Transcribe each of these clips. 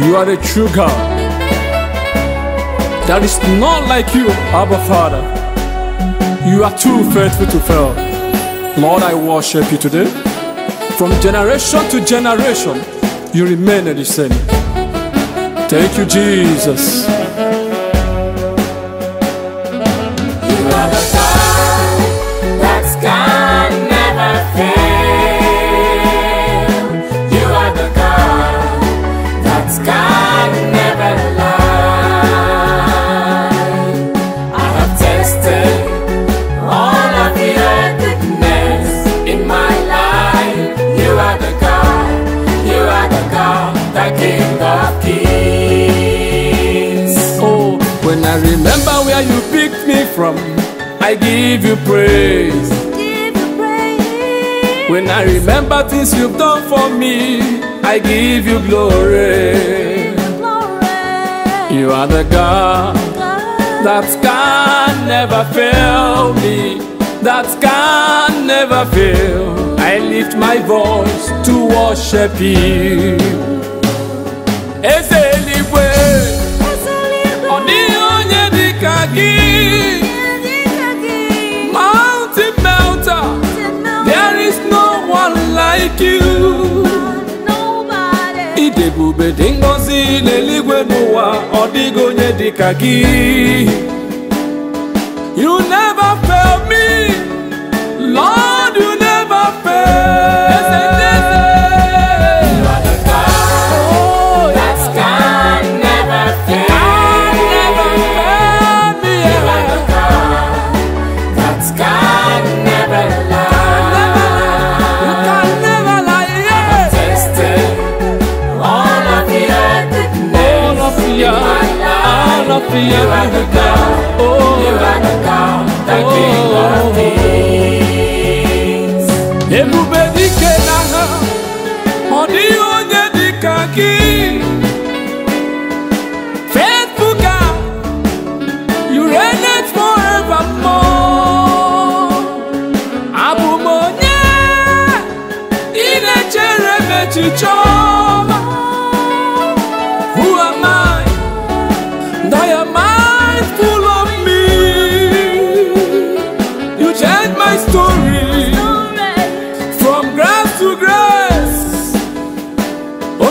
You are the true God. There is none like you, Abba Father. You are too faithful to fail. Lord, I worship you today. From generation to generation, you remain the same. Thank you, Jesus. You from, I give you praise. Give you praise. When I remember things you've done for me, I give you glory. Glory. You are the God God. that can never fail me, that can never fail. I lift my voice to worship you. Eze like you. Idebube dị ngọzi n'eluigwe n'ụwa ọ dịghị onye dị ka gị You never fail me Lord your You are the God, Oh, you are the God, the King of Kings. ebube dike n'agha ọ dịghị onye dịka gị faithful forevermore abụ m onye ị na-echere m echiche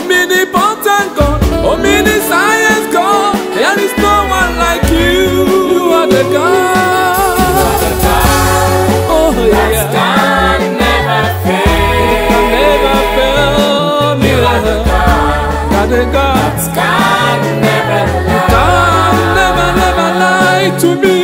God, God, there is no one like you. Oh, you are the God. The God Oh yeah, God never fail. never fail. You are the God God, the God, never. God never, never lie to me.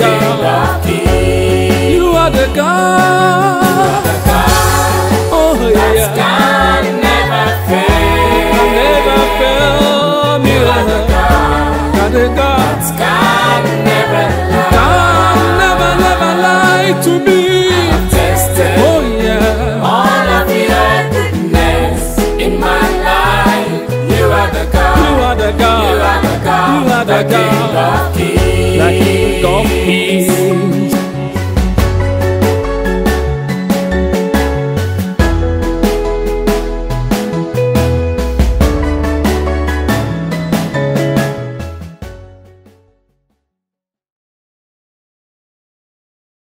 God. You are the God. The God Oh yeah. God never fail. never fail me. You are the God God, the God, God never lie. God never, never lie to me. Oh yeah, all of your goodness in my life. You are the God. you are the You God, are the God. You are the King